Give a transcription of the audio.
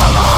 Come on!